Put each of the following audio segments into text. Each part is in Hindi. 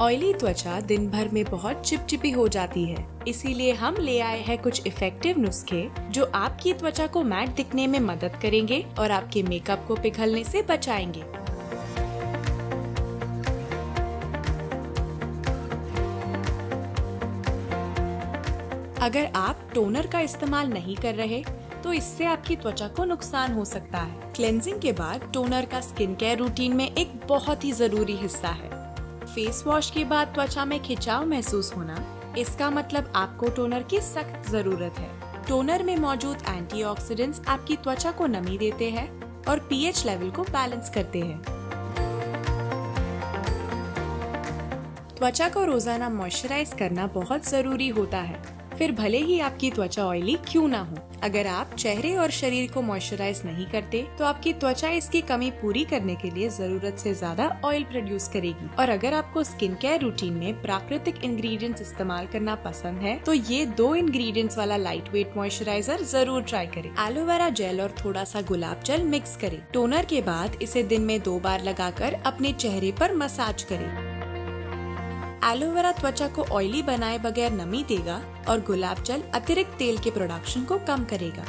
ऑयली त्वचा दिन भर में बहुत चिपचिपी हो जाती है। इसीलिए हम ले आए हैं कुछ इफ़ेक्टिव नुस्खे जो आपकी त्वचा को मैट दिखने में मदद करेंगे और आपके मेकअप को पिघलने से बचाएँगे। अगर आप टोनर का इस्तेमाल नहीं कर रहे तो इससे आपकी त्वचा को नुकसान हो सकता है। क्लेंजिंग के बाद टोनर का स्किन केयर रूटीन में एक बहुत ही ज़रूरी हिस्सा है। फेस वॉश के बाद त्वचा में खिंचाव महसूस होना, इसका मतलब आपको टोनर की सख्त ज़रूरत है। टोनर में मौजूद एंटीऑक्सीडेंट्स आपकी त्वचा को नमी देते हैं और पीएच लेवल को बैलेंस करते हैं। त्वचा को रोज़ाना मॉइस्चराइज करना बहुत ज़रूरी होता है। फिर भले ही आपकी त्वचा ऑयली क्यों ना हो। अगर आप चेहरे और शरीर को मॉइस्चराइज नहीं करते तो आपकी त्वचा इसकी कमी पूरी करने के लिए ज़रूरत से ज़्यादा ऑयल प्रोड्यूस करेगी। और अगर आपको स्किन केयर रूटीन में प्राकृतिक इंग्रेडिएंट्स इस्तेमाल करना पसंद है तो ये दो इंग्रेडिएंट्स वाला लाइट वेट मॉइस्चराइजर ज़रूर ट्राई करें। एलोवेरा जेल और थोड़ा सा गुलाब जल मिक्स करें। टोनर के बाद इसे दिन में दो बार लगाकर अपने चेहरे पर मसाज करें। एलोवेरा त्वचा को ऑयली बनाए बगैर नमी देगा और गुलाब जल अतिरिक्त तेल के प्रोडक्शन को कम करेगा।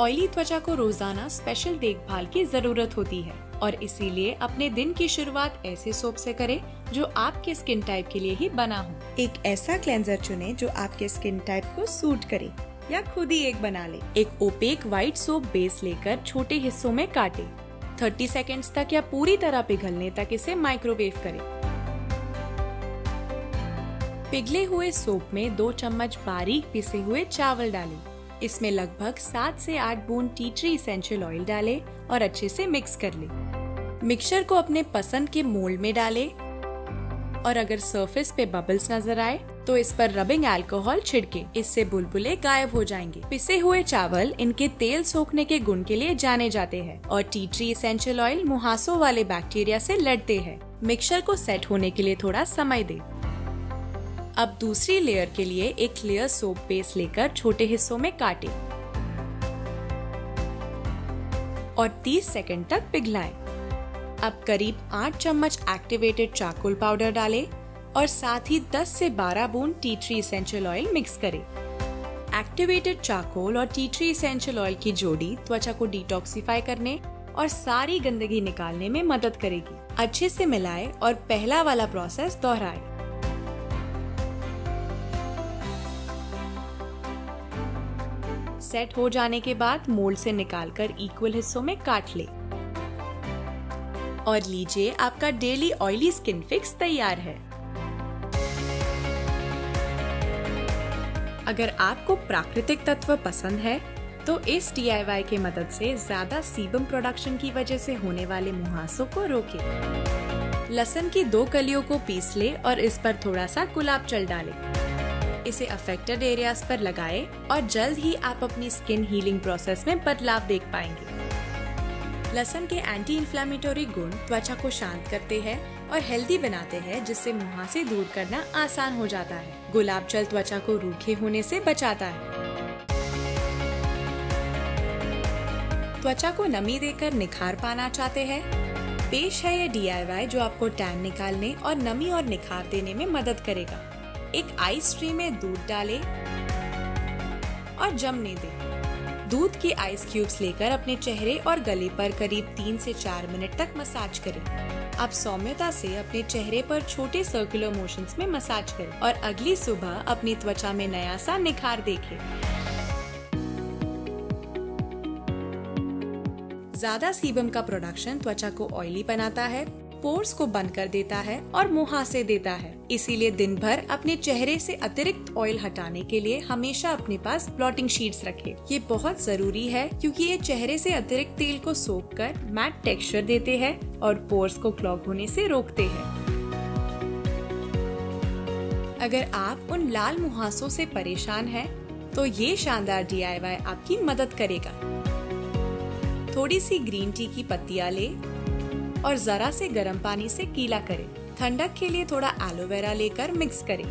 ऑयली त्वचा को रोज़ाना स्पेशल देखभाल की ज़रूरत होती है और इसीलिए अपने दिन की शुरुआत ऐसे सोप से करें जो आपके स्किन टाइप के लिए ही बना हो। एक ऐसा क्लेंजर चुने जो आपके स्किन टाइप को सूट करे या खुद ही एक बना ले। एक ओपेक व्हाइट सोप बेस लेकर छोटे हिस्सों में काटे। 30 सेकेंड्स तक या पूरी तरह पिघलने तक इसे माइक्रोवेव करें। पिघले हुए सोप में दो चम्मच बारीक पिसे हुए चावल डालें। इसमें लगभग सात से आठ बूंद टी ट्री इसेंशियल ऑयल डालें और अच्छे से मिक्स कर लें। मिक्सचर को अपने पसंद के मोल्ड में डालें और अगर सरफेस पे बबल्स नज़र आए तो इस पर रबिंग अल्कोहल छिड़के। इससे बुलबुले गायब हो जाएँगे। पिसे हुए चावल इनके तेल सोखने के गुण के लिए जाने जाते हैं और टी ट्री इसेंशियल ऑयल मुहासों वाले बैक्टीरिया से लड़ते हैं। मिक्सचर को सेट होने के लिए थोड़ा समय दे। अब दूसरी लेयर के लिए एक लेयर सोप बेस लेकर छोटे हिस्सों में काटे। और 30 सेकंड तक पिघलाएँ। अब करीब 8 चम्मच एक्टिवेटेड चाकोल पाउडर डालें। और साथ ही 10 से 12 बूंद tea tree essential oil mix करें। एक्टिवेटेड चाकोल और टी ट्री इसेंशियल ऑयल की जोड़ी त्वचा को डिटॉक्सिफाई करने और सारी गंदगी निकालने में मदद करेगी। अच्छे से मिलाए और पहला वाला प्रोसेस दोहराए। सेट हो जाने के बाद मोल्ड से निकालकर इक्वल हिस्सों में काट ले। और लीजिए आपका डेली ऑयली स्किन फिक्स तैयार है। अगर आपको प्राकृतिक तत्व पसंद है तो इस डी के मदद से ज़्यादा सीबम प्रोडक्शन की वजह से होने वाले मुहासों को रोके लसन की दो कलियों को पीस ले और इस पर थोड़ा सा गुलाब जल डालें। इसे अफेक्टेड एरियाज़ पर लगाएँ और जल्द ही आप अपनी स्किन हीलिंग प्रोसेस में बदलाव देख पाएँगे लसन के एंटी इन्फ्लामेटरी गुण त्वचा को शांत करते हैं और हेल्दी बनाते हैं, जिससे मुहासे दूर करना आसान हो जाता है। गुलाब जल त्वचा को रूखे होने से बचाता है। त्वचा को नमी देकर निखार पाना चाहते हैं। पेश है ये DIY जो आपको टैन निकालने और नमी और निखार देने में मदद करेगा। एक आइस ट्री में दूध डालें और जमने दें। दूध के आइस क्यूब्स लेकर अपने चेहरे और गले पर करीब तीन से चार मिनट तक मसाज करें आप सौम्यता से अपने चेहरे पर छोटे सर्कुलर मोशंस में मसाज करें और अगली सुबह अपनी त्वचा में नया सा निखार देखें। ज़्यादा सीबम का प्रोडक्शन त्वचा को ऑयली बनाता है पोर्स को बंद कर देता है और मुहासे देता है। इसीलिए दिन भर अपने चेहरे से अतिरिक्त ऑयल हटाने के लिए हमेशा अपने पास ब्लॉटिंग शीट्स रखें। ये बहुत ज़रूरी है क्योंकि ये चेहरे से अतिरिक्त तेल को सोख कर मैट टेक्सचर देते हैं और पोर्स को क्लॉग होने से रोकते हैं। अगर आप उन लाल मुहासों से परेशान हैं, तो ये शानदार डीआईवाई आपकी मदद करेगा। थोड़ी सी ग्रीन टी की पत्तियाँ ले और जरा से गर्म पानी से कीला करें। ठंडक के लिए थोड़ा एलोवेरा लेकर मिक्स करें।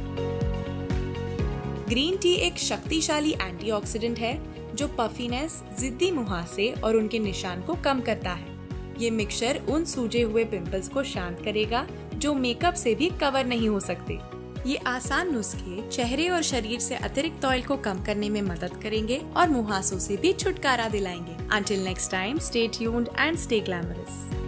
ग्रीन टी एक शक्तिशाली एंटीऑक्सीडेंट है, जो पफीनेस, जिद्दी मुहासे और उनके निशान को कम करता है। ये मिक्सचर उन सूजे हुए पिंपल्स को शांत करेगा, जो मेकअप से भी कवर नहीं हो सकते। ये आसान नुस्खे चेहरे और शरीर से अतिरिक्त ऑयल को कम करने में मदद करेंगे और मुहासों से भी छुटकारा दिलाएँगे। Until next time stay tuned and stay glamorous